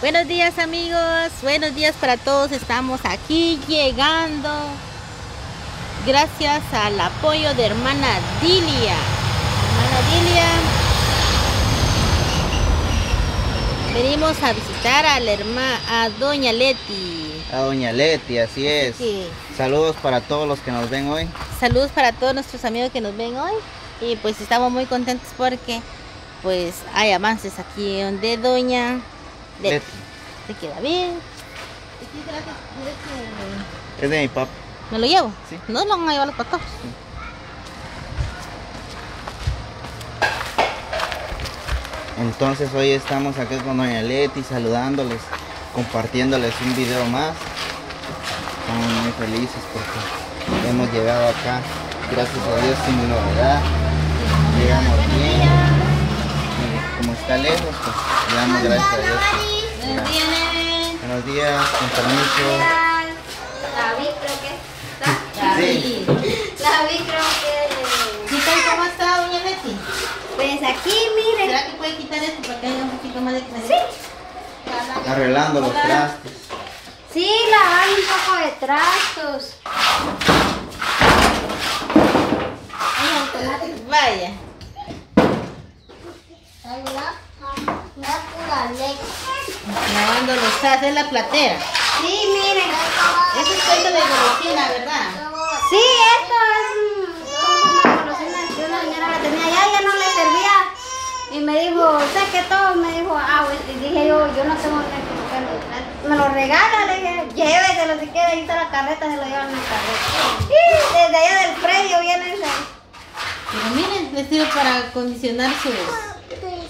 Buenos días amigos, buenos días para todos. Estamos aquí llegando gracias al apoyo de hermana Dilia. Hermana Dilia, venimos a visitar a la hermana, a Doña Leti. A Doña Leti, así es. Sí. Saludos para todos los que nos ven hoy. Saludos para todos nuestros amigos que nos ven hoy. Y pues estamos muy contentos porque pues hay avances aquí donde Doña Leti. Leti. ¿Te queda bien? Es de mi papá. ¿Me lo llevo? Sí. No lo van a llevar los patos. Entonces hoy estamos aquí con Doña Leti saludándoles, compartiéndoles un video más. Estamos muy felices porque hemos llegado acá, gracias a Dios sin novedad. Llegamos bien. Está lejos, pues le damos gracias a Dios. que Buenos días, Nene. Buenos días, con permiso. David creo que está. Sí. David creo que... ¿Qué tal? ¿Cómo está, Doña Leti? Pues aquí, miren. ¿Será que puede quitar esto para que haya un poquito más de claridad? Sí. Arreglando los trastes. Sí, lavar un poco de trastos. Vaya. Lavando los trastes, es la platera. Sí, miren. Eso es cuento de golosina, ¿verdad? Sí, esto es un- una golosina que una señora la tenía ya, ya no le servía. Y me dijo, sé que todo, me dijo, ah, y dije yo, yo no tengo que. Me lo regala, le dije, lléveselo si quiere, ahí está la carreta, se lo llevan en la carreta. Y desde allá del predio viene ese. Pero miren, les sirve para acondicionar sus...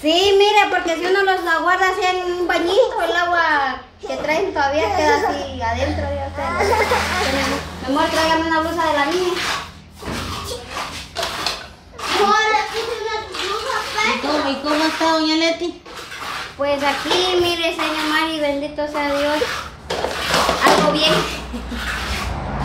Sí, mire, porque si uno los aguarda así en un bañito, el agua que traen todavía queda así adentro. Ya. Mi amor, tráigame una blusa de la niña. ¿Y cómo, ¿Y cómo está, Doña Leti? Pues aquí, mire, señor Mari, bendito sea Dios. Algo bien.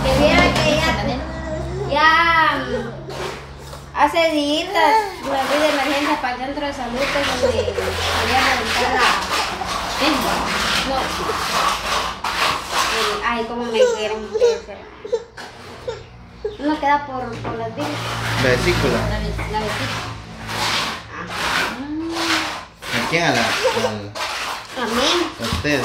Que viera que ya, ya mm, hace días me fui de emergencia para el centro de salud, donde quería reventar la... No. El- ay, cómo me quieren. Uno queda por, por las vías. Vesícula. La vez- La vesícula. ¿A quién? A la, A mí. a usted.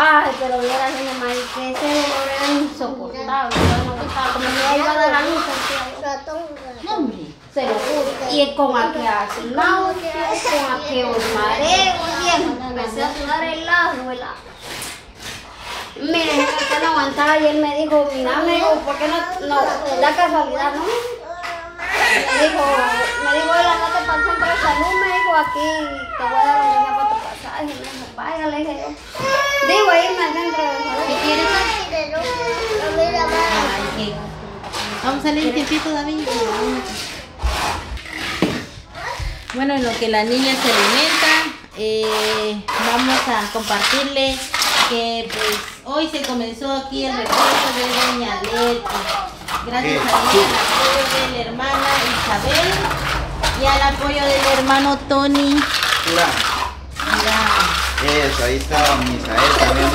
Ay, pero viera, señor Mari, que ese dolor era insoportable. Yo no estaba como si iba a dar a luz. No, hombre. Se lo juro. Y con aquellas náuseas, con aquellos mareos, bien. Empecé a sudar helado, helado. Miren, que no aguantaba y él me dijo, mira, me dijo, ¿por qué no, no, da casualidad, no? Me dijo, me dijo, él andate para el centro de salud, me dijo, aquí te voy a dar un dinero para tu pasaje. Me dijo, vaya, le dije yo. Digo, irme al centro de salud. ¿Qué quieres? Vamos a salir un tiempito, David. Bueno, en lo que la niña se alimenta, eh, vamos a compartirle que pues hoy se comenzó aquí el recuerdo de Doña Leti. Gracias a ella, al apoyo de la hermana Isabel y al apoyo del hermano Tony. Mira, Mira. eso, ahí está Misael también,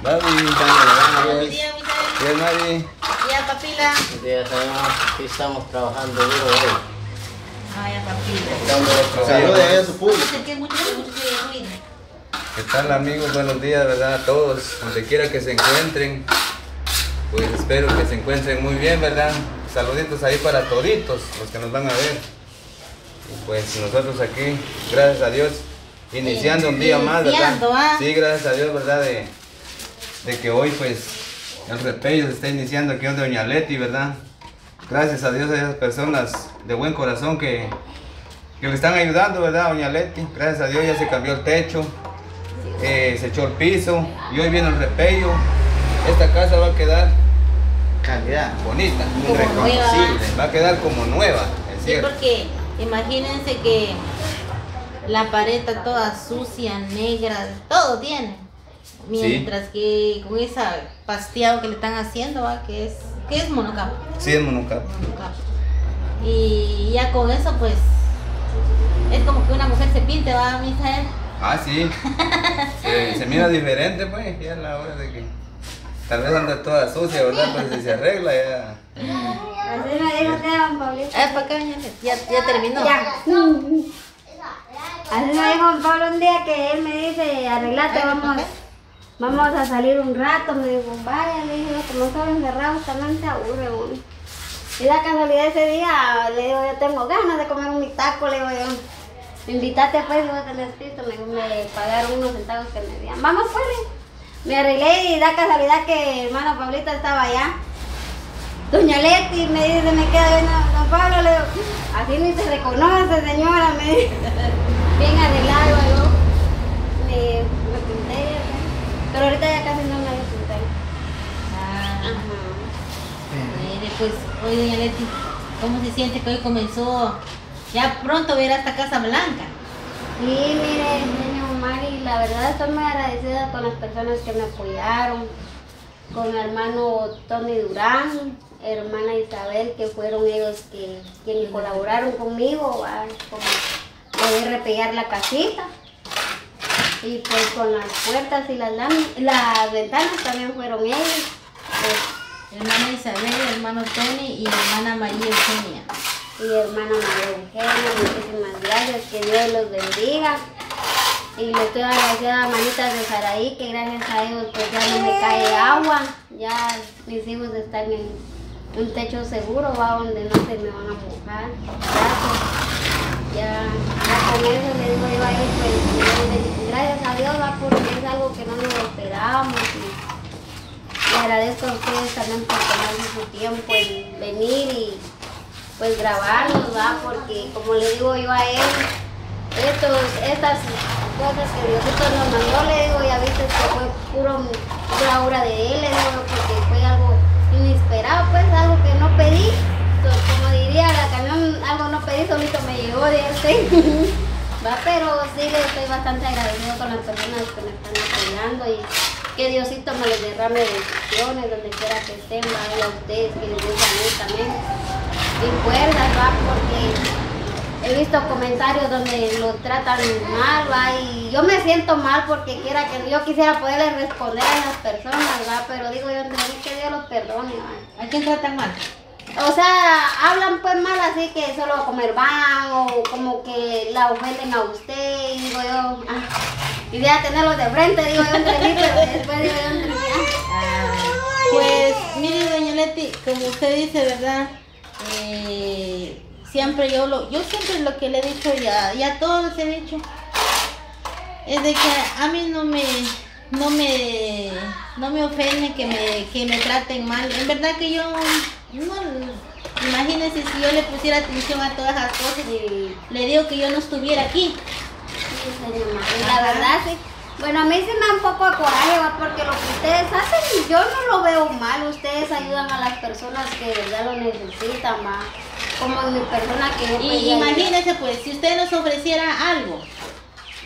Buenos buenos días, Misael. Y a Papila. días, hermano. Aquí estamos trabajando duro hoy. Ay, a su público. qué mucho, mucho ruido. ¿Qué tal amigos? Buenos días, ¿verdad? A todos, donde quiera que se encuentren. Pues espero que se encuentren muy bien, ¿verdad? Saluditos ahí para toditos, los que nos van a ver. Y pues nosotros aquí, gracias a Dios, iniciando un día más, ¿verdad? ¿ah? Sí, gracias a Dios, ¿verdad? De, de que hoy pues el repello se está iniciando aquí donde Doña Leti, ¿verdad? Gracias a Dios a esas personas de buen corazón que, que le están ayudando, ¿verdad, Doña Leti? Gracias a Dios ya se cambió el techo, eh, se echó el piso y hoy viene el repello. Esta casa va a quedar Calidad. bonita, Como Irreconocible. va a quedar como nueva, es Sí, cierto. porque imagínense que la pared está toda sucia, negra, todo tiene. Mientras que con esa pasteado que le están haciendo, ¿va? que es que es monocap. Sí, es monocap. monocap. Y ya con eso, pues, es como que una mujer se pinte, ¿va, Misael? Ah, sí. Se, se mira diferente, pues, ya a la hora de que tal vez anda toda sucia, ¿verdad? Pero si se arregla ya. Así. Ah, para acá. Ya, ya terminó. Ya. Así me dijo don Pablo un día que él me dice, arreglate, vamos, vamos a salir un rato. Me dijo, vaya, le dije, como estaba encerrado, también se aburre uno. Y la casualidad ese día, le digo, yo tengo ganas de comer un taco, le digo yo. Pues, vos tenés pisto, me, me pagaron unos centavos que me dieron. Vamos pues, me arreglé y da casualidad que hermano Pablito estaba allá. Doña Leti me dice, me queda viendo, don Pablo, le digo, así ni se reconoce, señora, me dice, bien arreglado, yo me, me pinté, ¿no? pero ahorita ya casi no me voy a pintar. Ah, Ajá. mire, pues, hoy, doña Leti, ¿cómo se siente que hoy comenzó? Ya pronto ver hasta Casa Blanca. Sí, mire, señor Mari, la verdad estoy muy agradecida con las personas que me apoyaron, con mi hermano Tony Durán, hermana Isabel, que fueron ellos que quienes colaboraron conmigo, como poder repegar la casita. Y pues con las puertas y las, las ventanas también fueron ellos. Hermana Isabel, hermano Tony y hermana María Eugenia. y hermana María Eugenia, muchísimas gracias, que Dios los bendiga. Y le estoy agradecida a manitas de Saraí, que gracias a ellos pues ya no me cae agua, ya mis hijos están en un techo seguro, va donde no se me van a mojar. Gracias. Ya, ya con eso le digo yo ahí, pues gracias a Dios va porque es algo que no nos esperábamos. Agradezco a ustedes también por tomarse su tiempo en venir y pues grabarnos, ¿va? Porque como le digo yo a él, estos, estas cosas que Diosito nos mandó, le digo, ya viste que fue puro, pura obra de él, le porque fue algo inesperado, pues algo que no pedí. Como diría la camión, algo no pedí, solito me llegó de este. Va, pero sí le estoy bastante agradecido con las personas que me están apoyando y que Diosito me les derrame bendiciones donde quiera que estén, va, y a ustedes que les dé salud también y fuerzas, va, porque he visto comentarios donde lo tratan mal, va, y yo me siento mal porque quiera que yo quisiera poderle responder a esas personas, va, pero digo yo, que Dios los perdone, va. ¿A quién tratan mal? O sea, hablan pues mal así que solo a comer van o como que la ofenden a usted y digo yo, ah, quisiera tenerlos de frente, digo yo entre mí, pero después digo yo entre mí, ah. Pues, mire, doña Leti, como usted dice, ¿verdad? Eh, siempre yo lo, yo siempre lo que le he dicho ya, ya todos he dicho, es de que a mí no me, no me, no me ofende que me, que me traten mal. En verdad que yo, no, imagínense si yo le pusiera atención a todas esas cosas y le digo que yo no estuviera aquí. Sí, La verdad sí. Bueno, a mí sí me da un poco de coraje, ¿va? porque lo que ustedes hacen, yo no lo veo mal. Ustedes ayudan a las personas que verdad lo necesitan, ¿va? Como mi persona que yo Y imagínense pues, si usted nos ofreciera algo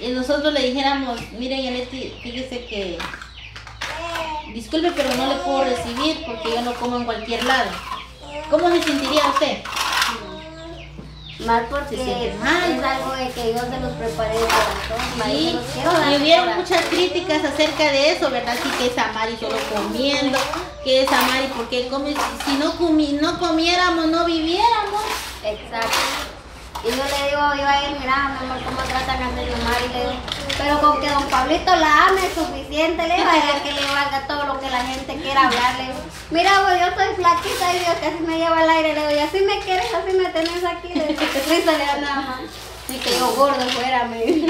y nosotros le dijéramos, mire Yaneti, fíjese que disculpe pero no le puedo recibir porque yo no como en cualquier lado. ¿Cómo se sentiría usted? Mal porque siente mal. es algo de que Dios se los prepare de corazón. Y Sí, y hubieron muchas críticas acerca de eso, ¿verdad? Sí, que es Amari solo comiendo, que es Amari porque come, si no, comi- no comiéramos, no viviéramos. Exacto. Y yo le digo yo a él, mira, mi amor, cómo tratan a señor Mari, le digo, pero con que don Pablito la ame es suficiente, le digo, ya que le valga todo lo que la gente quiera hablarle. Digo, mira, pues yo estoy flaquita y Dios casi me lleva al aire, le digo, y así me quieres, así me tenés aquí, le digo, le da nada más. Y que yo gordo fuera, me.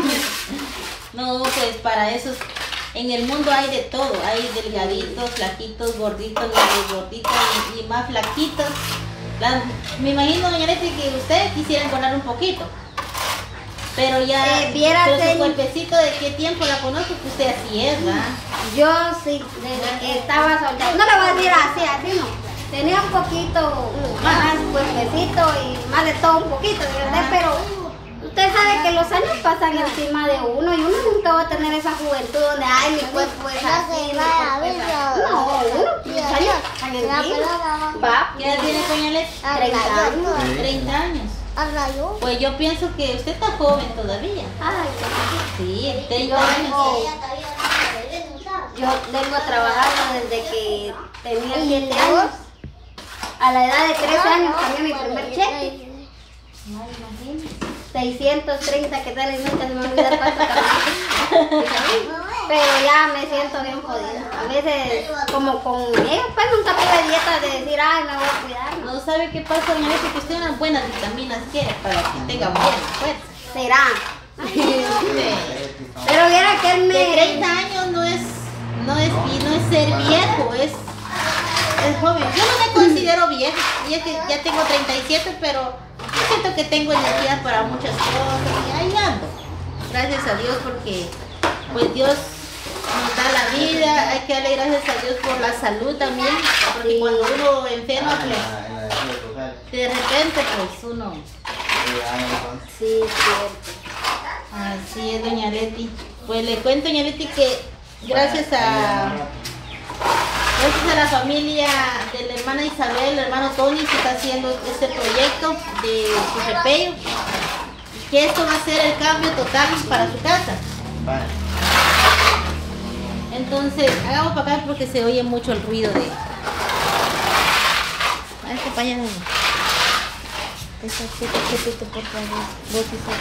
No, pues para eso, en el mundo hay de todo, hay delgaditos, flaquitos, gorditos, gorditos y, y más flaquitos. La- me imagino, doña Leti, que ustedes quisieran engordar un poquito. Pero ya, Eh, pero su cuerpecito de qué tiempo la conozco, que usted así es, ¿verdad? Yo sí, desde que estaba soltera. No le voy a decir así, así no. Tenía un poquito más cuerpecito y más de todo un poquito, ¿verdad? Pero usted sabe que los años pasan encima de uno y uno nunca va a tener esa juventud donde, ay, mi cuerpo es así, mi cuerpo es así. No, uno, los años pasan encima. Va, ¿Qué edad tiene doña Leti? 30 años. 30 años. Pues yo pienso que usted está joven todavía. Ay, Sí, yo 30 años. vengo, vengo trabajando desde que tenía 7 años. A la edad de 13 años cambié mi primer cheque. 630 que tal y nunca se me olvida cuánto. Pero ya me siento bien jodida. A veces, como con ellos, pues nunca tuve dieta de decir, ay, me voy a cuidar. ¿no? Sabe qué pasa, doña Leti, que usted unas buenas vitaminas quiere para que tenga buena fuerza. Será. Pero viera que él De me. 30 años no es, no es, no es ser viejo, es, es joven. Yo no me considero vieja, ya ya tengo 37, pero siento que tengo energía para muchas cosas y ahí ando. Gracias a Dios porque pues Dios nos da la vida, hay que darle gracias a Dios por la salud también, porque cuando uno enferma, pues de repente pues uno... Sí, cierto. Así es, doña Leti. Pues le cuento, doña Leti, que gracias a gracias a la familia de la hermana Isabel, el hermano Tony, que está haciendo este proyecto de su repello, que esto va a ser el cambio total para su casa. Entonces, hagamos para acá porque se oye mucho el ruido de... Acompáñame. Esa, por favor.